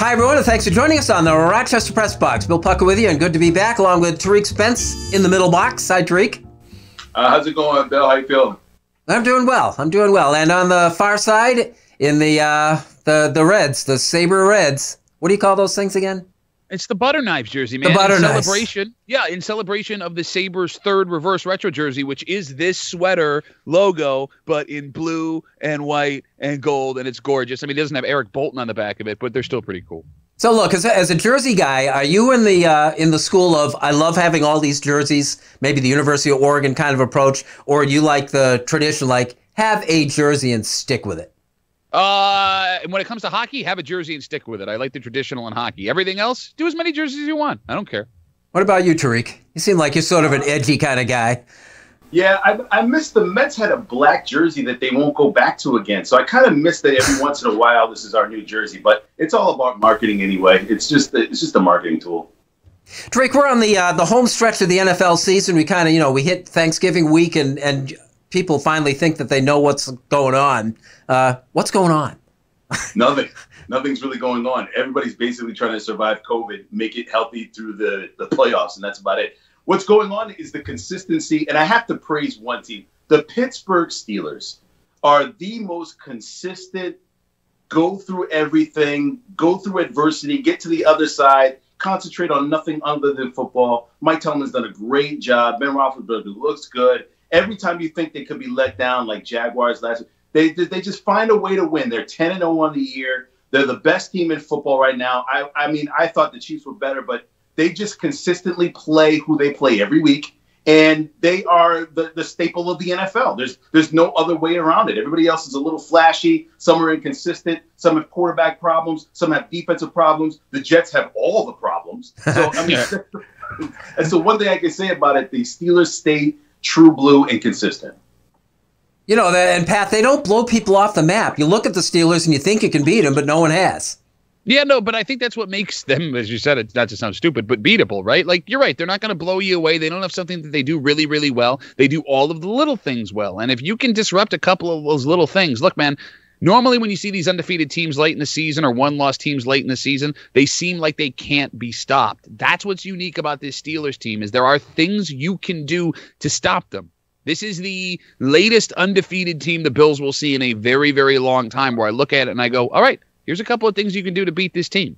Hi, everyone, and thanks for joining us on the Rochester Press Box. Bill Pucko with you, and good to be back along with Tariq Spence in the middle box. Hi, Tariq. Uh, how's it going, Bill? How you feeling? I'm doing well. I'm doing well. And on the far side, in the uh, the the Reds, the Saber Reds. What do you call those things again? It's the butter knives jersey, man. The butter in knives. celebration. Yeah, in celebration of the Sabres third reverse retro jersey, which is this sweater logo, but in blue and white and gold, and it's gorgeous. I mean, it doesn't have Eric Bolton on the back of it, but they're still pretty cool. So look, as a, as a Jersey guy, are you in the uh, in the school of I love having all these jerseys, maybe the University of Oregon kind of approach, or you like the tradition, like have a jersey and stick with it? Uh, and when it comes to hockey, have a jersey and stick with it. I like the traditional in hockey. Everything else, do as many jerseys as you want. I don't care. What about you, Tariq? You seem like you're sort of an edgy kind of guy. Yeah, I, I miss the Mets had a black jersey that they won't go back to again. So I kind of miss that every once in a while. This is our new jersey, but it's all about marketing anyway. It's just the, it's just a marketing tool. Drake, we're on the uh, the home stretch of the NFL season. We kind of, you know, we hit Thanksgiving week, and and people finally think that they know what's going on. Uh, what's going on? Nothing. Nothing's really going on. Everybody's basically trying to survive COVID, make it healthy through the, the playoffs, and that's about it. What's going on is the consistency, and I have to praise one team. The Pittsburgh Steelers are the most consistent, go through everything, go through adversity, get to the other side, concentrate on nothing other than football. Mike Tomlin's done a great job. Ben Roethlisberger looks good. Every time you think they could be let down, like Jaguars last, they they just find a way to win. They're ten and zero on the year. They're the best team in football right now. I I mean, I thought the Chiefs were better, but they just consistently play who they play every week, and they are the, the staple of the NFL. There's there's no other way around it. Everybody else is a little flashy. Some are inconsistent. Some have quarterback problems. Some have defensive problems. The Jets have all the problems. So I mean, and so one thing I can say about it, the Steelers stay true blue and consistent. You know, and Pat, they don't blow people off the map. You look at the Steelers and you think you can beat them, but no one has. Yeah, no, but I think that's what makes them, as you said, it's not to sound stupid, but beatable, right? Like you're right, they're not going to blow you away. They don't have something that they do really, really well. They do all of the little things well, and if you can disrupt a couple of those little things, look, man. Normally, when you see these undefeated teams late in the season or one loss teams late in the season, they seem like they can't be stopped. That's what's unique about this Steelers team is there are things you can do to stop them. This is the latest undefeated team the Bills will see in a very, very long time where I look at it and I go, all right, here's a couple of things you can do to beat this team.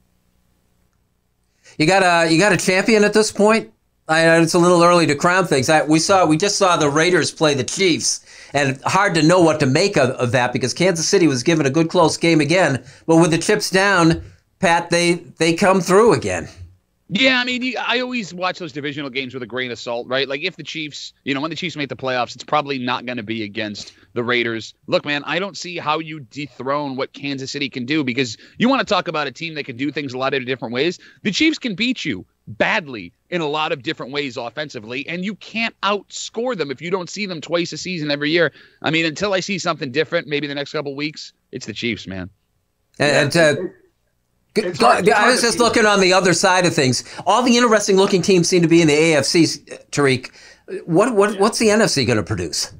You got a you got a champion at this point. I it's a little early to crown things. I, we saw we just saw the Raiders play the Chiefs, and hard to know what to make of, of that because Kansas City was given a good close game again. But with the chips down, Pat, they they come through again. Yeah, I mean, I always watch those divisional games with a grain of salt, right? Like if the Chiefs, you know, when the Chiefs make the playoffs, it's probably not going to be against the Raiders. Look, man, I don't see how you dethrone what Kansas City can do because you want to talk about a team that can do things a lot of different ways. The Chiefs can beat you badly in a lot of different ways offensively, and you can't outscore them if you don't see them twice a season every year. I mean, until I see something different, maybe the next couple weeks, it's the Chiefs, man. And, uh, It's Go- hard- I was just looking on the other side of things. All the interesting looking teams seem to be in the AFC. Tariq, what what what's the NFC going to produce?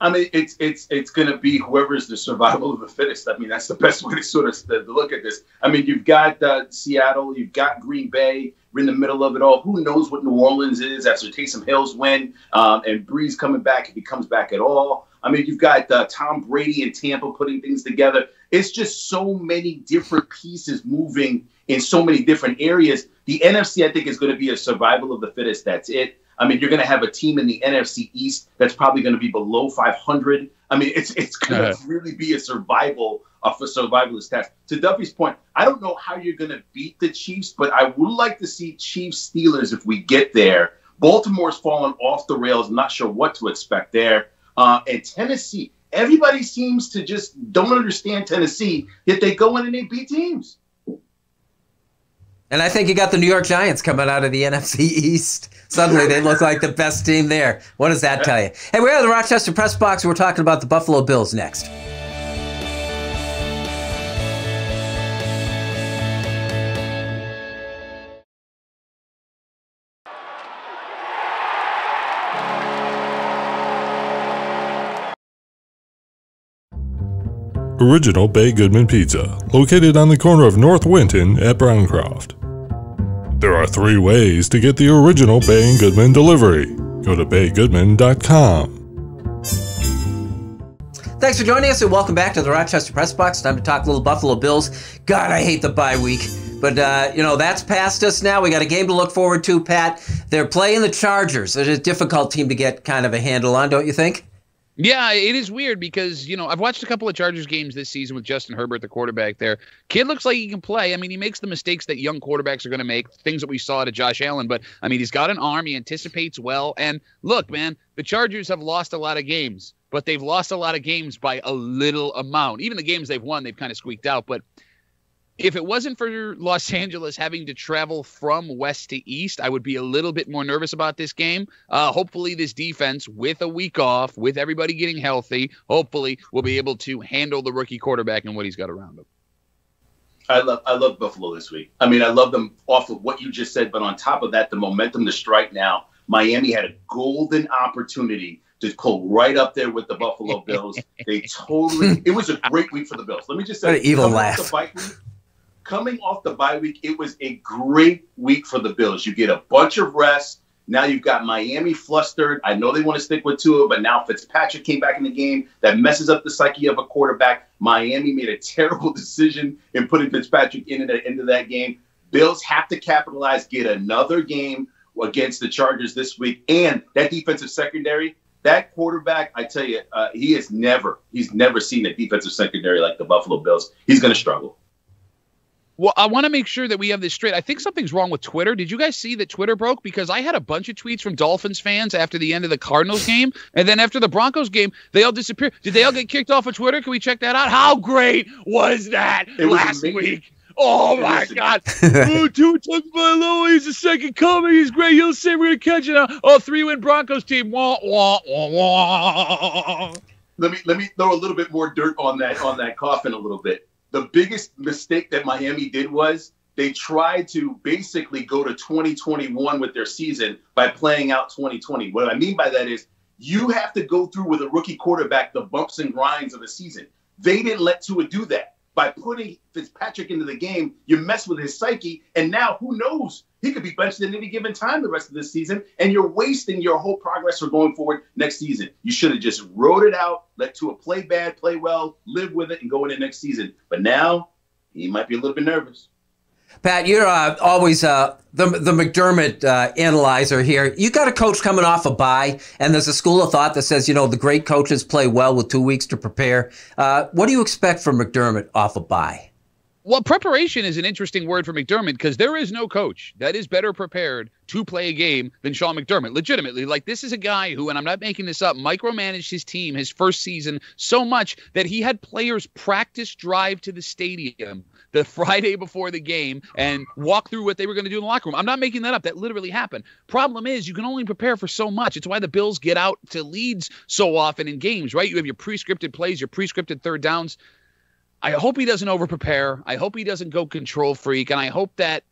I mean, it's it's it's going to be whoever's the survival of the fittest. I mean, that's the best way to sort of to look at this. I mean, you've got uh, Seattle, you've got Green Bay. We're in the middle of it all. Who knows what New Orleans is after Taysom Hill's win um, and Brees coming back if he comes back at all. I mean, you've got uh, Tom Brady and Tampa putting things together. It's just so many different pieces moving in so many different areas. The NFC, I think, is going to be a survival of the fittest. That's it. I mean, you're going to have a team in the NFC East that's probably going to be below 500. I mean, it's it's going to Uh. really be a survival of a survivalist test. To Duffy's point, I don't know how you're going to beat the Chiefs, but I would like to see Chiefs Steelers if we get there. Baltimore's fallen off the rails. I'm not sure what to expect there. Uh, and Tennessee, everybody seems to just don't understand Tennessee, yet they go in and they beat teams. And I think you got the New York Giants coming out of the NFC East. Suddenly they look like the best team there. What does that tell you? Hey, we're at the Rochester Press Box. We're talking about the Buffalo Bills next. Original Bay Goodman Pizza, located on the corner of North Winton at Browncroft. There are three ways to get the original Bay and Goodman delivery. Go to baygoodman.com. Thanks for joining us and welcome back to the Rochester Press Box. Time to talk little Buffalo Bills. God, I hate the bye week. But, uh, you know, that's past us now. We got a game to look forward to, Pat. They're playing the Chargers. It's a difficult team to get kind of a handle on, don't you think? Yeah, it is weird because, you know, I've watched a couple of Chargers games this season with Justin Herbert, the quarterback there. Kid looks like he can play. I mean, he makes the mistakes that young quarterbacks are going to make, things that we saw to Josh Allen. But, I mean, he's got an arm. He anticipates well. And look, man, the Chargers have lost a lot of games, but they've lost a lot of games by a little amount. Even the games they've won, they've kind of squeaked out. But if it wasn't for Los Angeles having to travel from west to east, I would be a little bit more nervous about this game. Uh, hopefully, this defense, with a week off, with everybody getting healthy, hopefully will be able to handle the rookie quarterback and what he's got around him. I love I love Buffalo this week. I mean, I love them off of what you just said, but on top of that, the momentum to strike now. Miami had a golden opportunity to pull right up there with the Buffalo Bills. they totally. It was a great week for the Bills. Let me just say, what an evil laugh coming off the bye week, it was a great week for the Bills. You get a bunch of rest. Now you've got Miami flustered. I know they want to stick with Tua, but now Fitzpatrick came back in the game. That messes up the psyche of a quarterback. Miami made a terrible decision in putting Fitzpatrick in at the end of that game. Bills have to capitalize, get another game against the Chargers this week. And that defensive secondary, that quarterback, I tell you, uh, he has never, he's never seen a defensive secondary like the Buffalo Bills. He's going to struggle. Well, I want to make sure that we have this straight. I think something's wrong with Twitter. Did you guys see that Twitter broke? Because I had a bunch of tweets from Dolphins fans after the end of the Cardinals game, and then after the Broncos game, they all disappeared. Did they all get kicked off of Twitter? Can we check that out? How great was that it last week? Oh my God! Ooh, Tua Tagovailoa, he's the second coming. He's great. He'll say we're gonna catch it. Oh, three-win Broncos team. Wah wah wah wah. Let me let me throw a little bit more dirt on that on that coffin a little bit the biggest mistake that Miami did was they tried to basically go to 2021 with their season by playing out 2020. What I mean by that is you have to go through with a rookie quarterback the bumps and grinds of a season. They didn't let Tua do that by putting Fitzpatrick into the game, you mess with his psyche, and now who knows? He could be benched at any given time the rest of this season, and you're wasting your whole progress for going forward next season. You should have just wrote it out, let Tua play bad, play well, live with it, and go into next season. But now he might be a little bit nervous. Pat, you're uh, always uh, the the McDermott uh, analyzer here. You got a coach coming off a bye, and there's a school of thought that says you know the great coaches play well with two weeks to prepare. Uh, what do you expect from McDermott off a bye? Well, preparation is an interesting word for McDermott because there is no coach that is better prepared to play a game than Sean McDermott. Legitimately, like this is a guy who, and I'm not making this up, micromanaged his team his first season so much that he had players practice drive to the stadium the Friday before the game and walk through what they were going to do in the locker room. I'm not making that up. That literally happened. Problem is, you can only prepare for so much. It's why the Bills get out to leads so often in games, right? You have your pre-scripted plays, your pre-scripted third downs I hope he doesn't overprepare. I hope he doesn't go control freak. And I hope that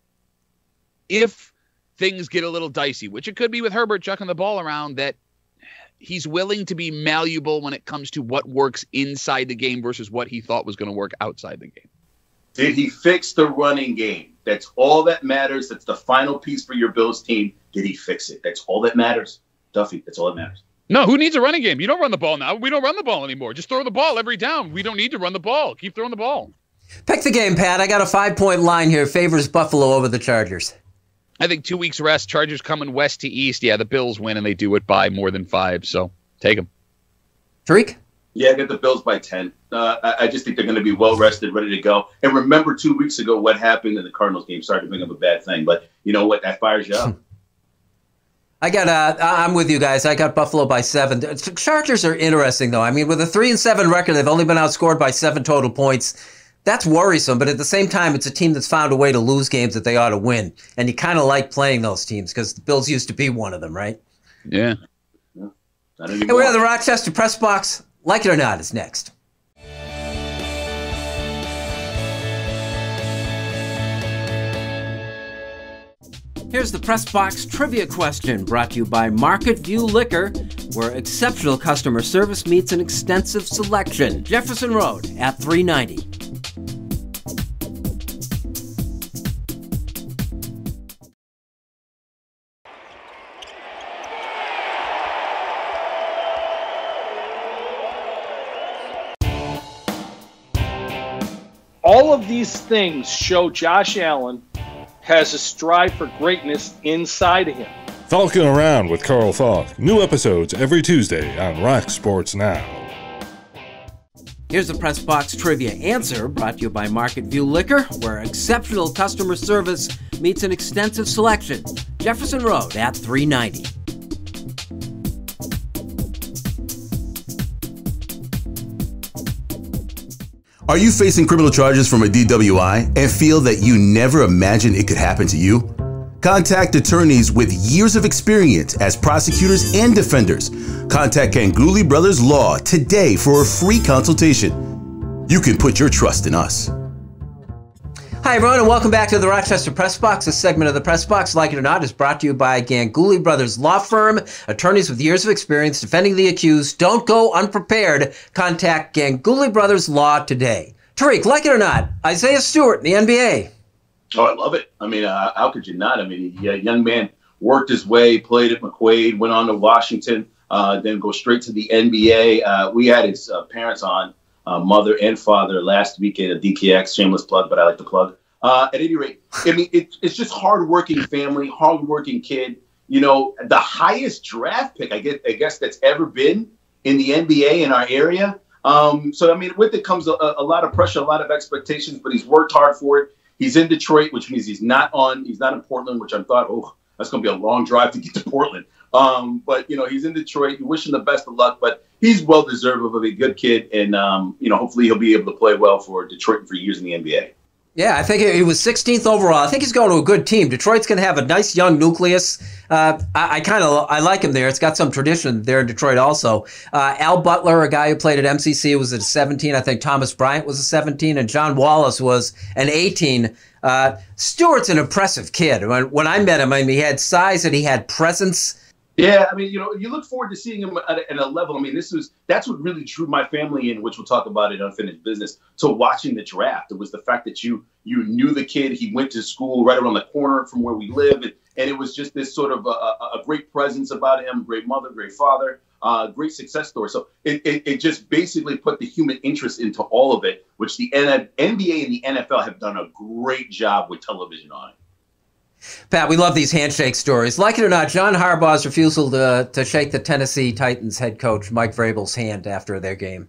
if things get a little dicey, which it could be with Herbert chucking the ball around, that he's willing to be malleable when it comes to what works inside the game versus what he thought was going to work outside the game. Did he fix the running game? That's all that matters. That's the final piece for your Bills team. Did he fix it? That's all that matters. Duffy, that's all that matters. No, who needs a running game? You don't run the ball now. We don't run the ball anymore. Just throw the ball every down. We don't need to run the ball. Keep throwing the ball. Pick the game, Pat. I got a five point line here. Favors Buffalo over the Chargers. I think two weeks rest. Chargers coming west to east. Yeah, the Bills win and they do it by more than five. So take them. Tariq? Yeah, I get the Bills by 10. Uh, I, I, just think they're going to be well rested, ready to go. And remember two weeks ago what happened in the Cardinals game. Sorry to bring up a bad thing, but you know what? That fires you up. I got. Uh, I'm with you guys. I got Buffalo by seven. Chargers are interesting though. I mean, with a three and seven record, they've only been outscored by seven total points. That's worrisome. But at the same time, it's a team that's found a way to lose games that they ought to win, and you kind of like playing those teams because the Bills used to be one of them, right? Yeah. yeah. And we're the Rochester Press Box. Like it or not, is next. Here's the Press Box trivia question brought to you by Market View Liquor. where exceptional customer service meets an extensive selection. Jefferson Road at 390. all of these things show Josh Allen has a strive for greatness inside of him. Falcon Around with Carl Falk. New episodes every Tuesday on Rock Sports Now. Here's the Press Box Trivia answer brought to you by Market View Liquor, where exceptional customer service meets an extensive selection. Jefferson Road at 390. Are you facing criminal charges from a DWI and feel that you never imagined it could happen to you? Contact attorneys with years of experience as prosecutors and defenders. Contact Ganguly Brothers Law today for a free consultation. You can put your trust in us. Hi, everyone, and welcome back to the Rochester Press Box. This segment of the Press Box, like it or not, is brought to you by Ganguly Brothers Law Firm, attorneys with years of experience defending the accused. Don't go unprepared. Contact Ganguly Brothers Law today. Tariq, like it or not, Isaiah Stewart in the NBA. Oh, I love it. I mean, uh, how could you not? I mean, a young man worked his way, played at McQuaid, went on to Washington, uh, then go straight to the NBA. Uh, we had his uh, parents on uh, mother and father last weekend at DKX. Shameless plug, but I like to plug. Uh, at any rate, I mean, it, it's just hardworking family, hardworking kid. You know, the highest draft pick I guess, I guess that's ever been in the NBA in our area. Um, so I mean, with it comes a, a, lot of pressure, a lot of expectations, but he's worked hard for it. He's in Detroit, which means he's not on. He's not in Portland, which I thought, oh, that's going to be a long drive to get to Portland. Um, but you know, he's in Detroit. You wish him the best of luck, but he's well deserved of a good kid, and um, you know, hopefully he'll be able to play well for Detroit for years in the NBA. Yeah, I think he was 16th overall. I think he's going to a good team. Detroit's going to have a nice young nucleus. Uh, I, I kind of I like him there. It's got some tradition there in Detroit also. Uh, Al Butler, a guy who played at MCC, was at 17. I think Thomas Bryant was a 17, and John Wallace was an 18. Uh, Stewart's an impressive kid. When, when I met him, I mean, he had size and he had presence. Yeah, I mean, you know, you look forward to seeing him at a, at a, level. I mean, this was that's what really drew my family in, which we'll talk about in unfinished business, to watching the draft. It was the fact that you you knew the kid. He went to school right around the corner from where we live, and, and it was just this sort of a, a, great presence about him, great mother, great father, uh, great success story. So it, it, it just basically put the human interest into all of it, which the NBA and the NFL have done a great job with television on it. Pat, we love these handshake stories. Like it or not, John Harbaugh's refusal to, to shake the Tennessee Titans head coach Mike Vrabel's hand after their game.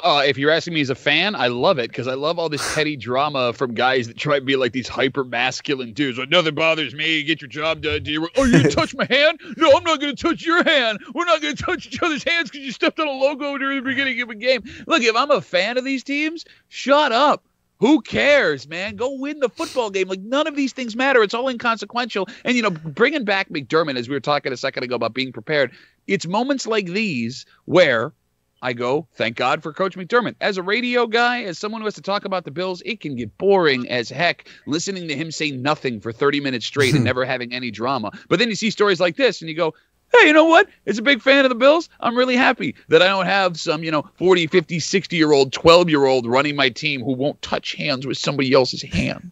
Uh, if you're asking me as a fan, I love it because I love all this petty drama from guys that try to be like these hyper masculine dudes. Like, nothing bothers me. Get your job done. Do you? Oh, you touch my hand? No, I'm not gonna touch your hand. We're not gonna touch each other's hands because you stepped on a logo during the beginning of a game. Look, if I'm a fan of these teams, shut up. Who cares, man? Go win the football game. Like none of these things matter. It's all inconsequential. And you know, bringing back McDermott, as we were talking a second ago about being prepared, it's moments like these where I go, thank God for Coach McDermott. As a radio guy, as someone who has to talk about the Bills, it can get boring as heck listening to him say nothing for 30 minutes straight and never having any drama. But then you see stories like this and you go, hey, you know what? As a big fan of the Bills, I'm really happy that I don't have some, you know, 40, 50, 60 year old, 12 year old running my team who won't touch hands with somebody else's hand.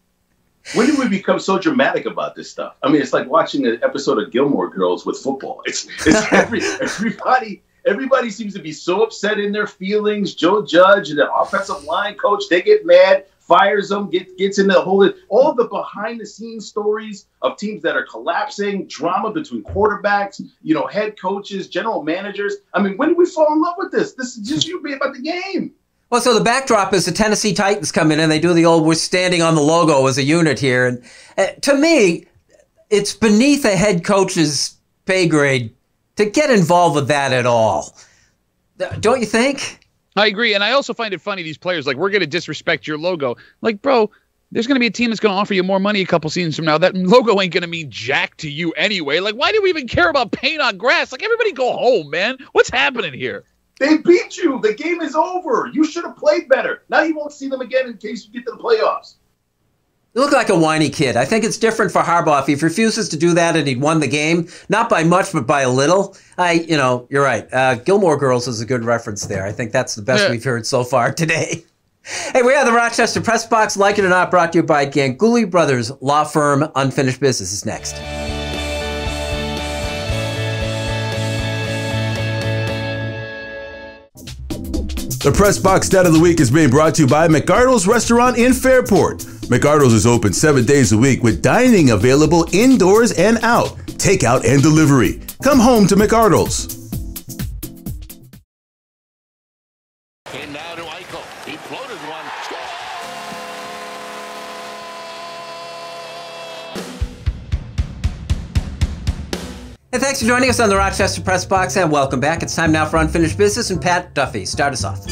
When did we become so dramatic about this stuff? I mean, it's like watching an episode of Gilmore Girls with football. It's, it's every, everybody. Everybody seems to be so upset in their feelings. Joe Judge and the offensive line coach, they get mad fires them, get, gets in the whole all the behind the scenes stories of teams that are collapsing, drama between quarterbacks, you know, head coaches, general managers. I mean, when did we fall in love with this? This is just you be about the game. Well, so the backdrop is the Tennessee Titans come in and they do the old "we're standing on the logo" as a unit here, and uh, to me, it's beneath a head coach's pay grade to get involved with that at all. Don't you think? I agree, and I also find it funny these players like we're going to disrespect your logo. Like, bro, there's going to be a team that's going to offer you more money a couple seasons from now. That logo ain't going to mean jack to you anyway. Like, why do we even care about paint on grass? Like, everybody go home, man. What's happening here? They beat you. The game is over. You should have played better. Now you won't see them again in case you get to the playoffs. You look like a whiny kid. I think it's different for Harbaugh. If he refuses to do that and he'd won the game, not by much, but by a little, I, you know, you're right. Uh, Gilmore Girls is a good reference there. I think that's the best Yeah. we've heard so far today. Hey, we have the Rochester Press Box. Like it or not, brought to you by Ganguly Brothers Law Firm. Unfinished Business is next. The Press Box Stat of the Week is being brought to you by McArdle's Restaurant in Fairport. McArdle's is open seven days a week with dining available indoors and out, takeout and delivery. Come home to McArdle's. And now to Eichel. He floated one. Score! Hey, thanks for joining us on the Rochester Press Box, and welcome back. It's time now for Unfinished Business, and Pat Duffy, start us off.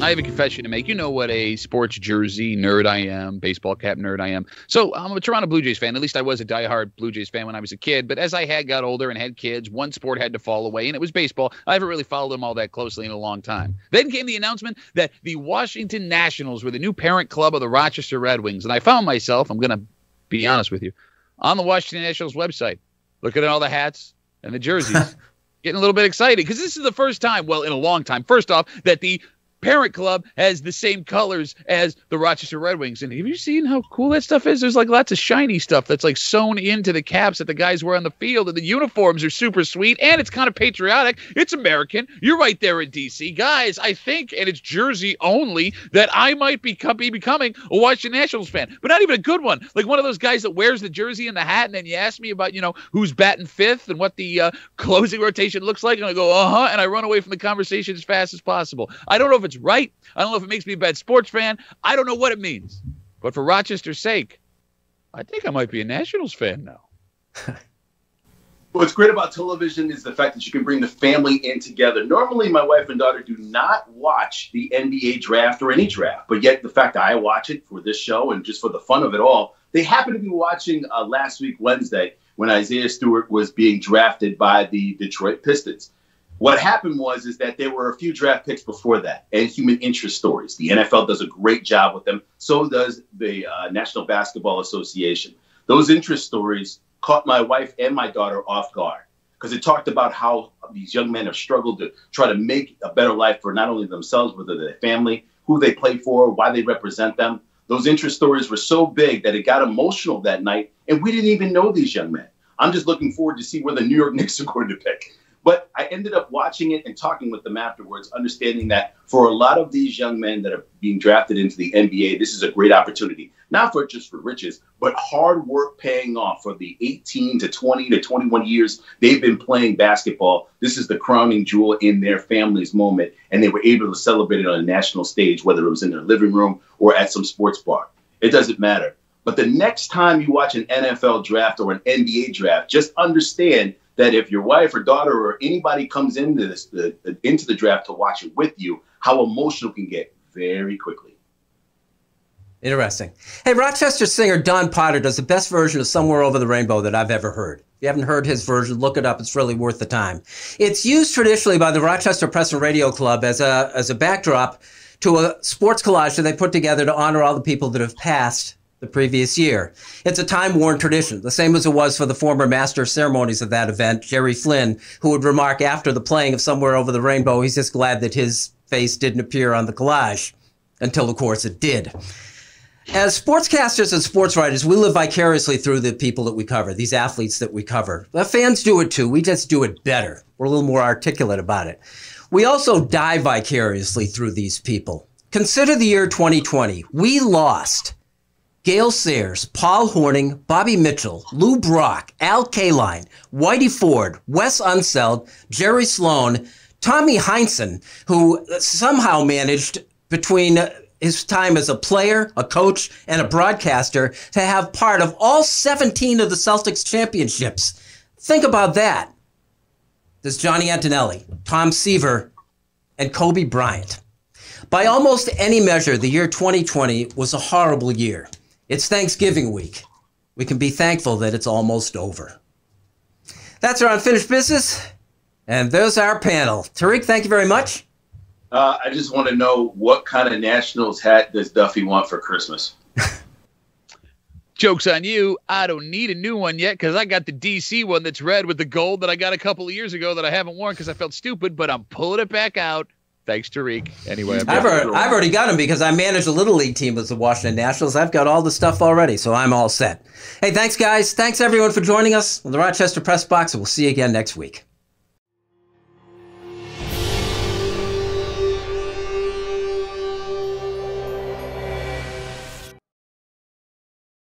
I have a confession to make. You know what a sports jersey nerd I am, baseball cap nerd I am. So I'm a Toronto Blue Jays fan. At least I was a diehard Blue Jays fan when I was a kid. But as I had got older and had kids, one sport had to fall away, and it was baseball. I haven't really followed them all that closely in a long time. Then came the announcement that the Washington Nationals were the new parent club of the Rochester Red Wings, and I found myself, I'm going to be honest with you, on the Washington Nationals website, looking at all the hats and the jerseys. Getting a little bit excited because this is the first time, well, in a long time, first off, that the parent club has the same colors as the Rochester Red Wings. And have you seen how cool that stuff is? There's like lots of shiny stuff that's like sewn into the caps that the guys wear on the field, and the uniforms are super sweet, and it's kind of patriotic. It's American. You're right there in DC. Guys, I think, and it's jersey only, that I might be, be becoming a Washington Nationals fan, but not even a good one. Like one of those guys that wears the jersey and the hat, and then you ask me about, you know, who's batting fifth and what the uh, closing rotation looks like, and I go, uh huh, and I run away from the conversation as fast as possible. I don't know if it's right. I don't know if it makes me a bad sports fan. I don't know what it means. But for Rochester's sake, I think I might be a Nationals fan now. What's great about television is the fact that you can bring the family in together. Normally, my wife and daughter do not watch the NBA draft or any draft, but yet the fact that I watch it for this show and just for the fun of it all, they happen to be watching uh, last week, Wednesday, when Isaiah Stewart was being drafted by the Detroit Pistons. What happened was is that there were a few draft picks before that and human interest stories. The NFL does a great job with them. So does the uh, National Basketball Association. Those interest stories caught my wife and my daughter off guard because it talked about how these young men have struggled to try to make a better life for not only themselves but their family, who they play for, why they represent them. Those interest stories were so big that it got emotional that night, and we didn't even know these young men. I'm just looking forward to see where the New York Knicks are going to pick. But I ended up watching it and talking with them afterwards, understanding that for a lot of these young men that are being drafted into the NBA, this is a great opportunity, not for just for riches, but hard work paying off for the 18 to 20 to 21 years they've been playing basketball. This is the crowning jewel in their family's moment, and they were able to celebrate it on a national stage, whether it was in their living room or at some sports bar. It doesn't matter. But the next time you watch an NFL draft or an NBA draft, just understand that if your wife or daughter or anybody comes into this the, the, into the draft to watch it with you, how emotional can get very quickly. Interesting. Hey, Rochester singer Don Potter does the best version of Somewhere Over the Rainbow that I've ever heard. If you haven't heard his version, look it up. It's really worth the time. It's used traditionally by the Rochester Press and Radio Club as a as a backdrop to a sports collage that they put together to honor all the people that have passed the previous year. It's a time-worn tradition, the same as it was for the former master of ceremonies of that event, Jerry Flynn, who would remark after the playing of Somewhere Over the Rainbow, he's just glad that his face didn't appear on the collage, until of course it did. As sportscasters and sports writers, we live vicariously through the people that we cover, these athletes that we cover. The fans do it too. We just do it better. We're a little more articulate about it. We also die vicariously through these people. Consider the year 2020. We lost Gale Sayers, Paul Hornung, Bobby Mitchell, Lou Brock, Al Kaline, Whitey Ford, Wes Unseld, Jerry Sloan, Tommy Heinsohn, who somehow managed between his time as a player, a coach, and a broadcaster to have part of all 17 of the Celtics championships. Think about that. There's Johnny Antonelli, Tom Seaver, and Kobe Bryant. By almost any measure, the year 2020 was a horrible year. It's Thanksgiving week. We can be thankful that it's almost over. That's our unfinished business. And there's our panel. Tariq, thank you very much. Uh, I just want to know what kind of Nationals hat does Duffy want for Christmas? Joke's on you. I don't need a new one yet because I got the DC one that's red with the gold that I got a couple of years ago that I haven't worn because I felt stupid, but I'm pulling it back out. Thanks, Tariq. Anyway, I've, already, I've already got them because I manage a little league team with the Washington Nationals. I've got all the stuff already, so I'm all set. Hey, thanks, guys. Thanks, everyone, for joining us on the Rochester Press Box, and we'll see you again next week.